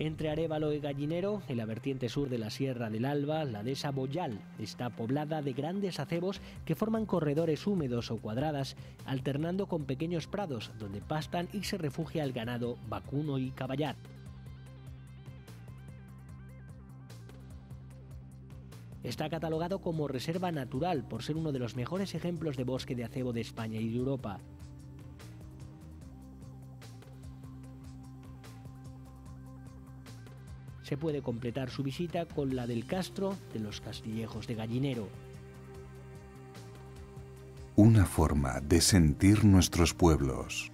Entre Arevalo y Gallinero, en la vertiente sur de la Sierra del Alba, la dehesa Boyal está poblada de grandes acebos que forman corredores húmedos o cuadradas, alternando con pequeños prados donde pastan y se refugia el ganado vacuno y caballar. Está catalogado como reserva natural por ser uno de los mejores ejemplos de bosque de acebo de España y de Europa. Se puede completar su visita con la del Castro de los Castillejos de Gallinero. Una forma de sentir nuestros pueblos.